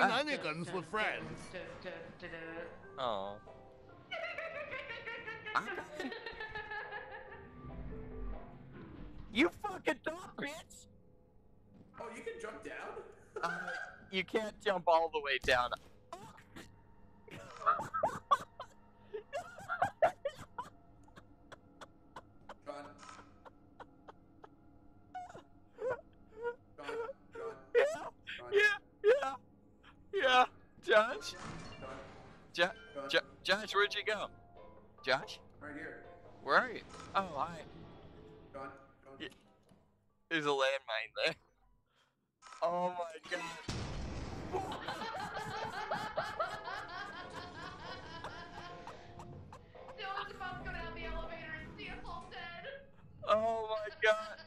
shenanigans with friends. Oh. You fucking dog bitch! Oh, you can jump down? Uh, you can't jump all the way down. Josh, John. jo- jo- Josh, where'd you go? Josh, Right here. where are you? Oh, hi. John. John. There's a landmine there. Oh my god. Dylan's about to go down the elevator and see us all dead. Oh my god.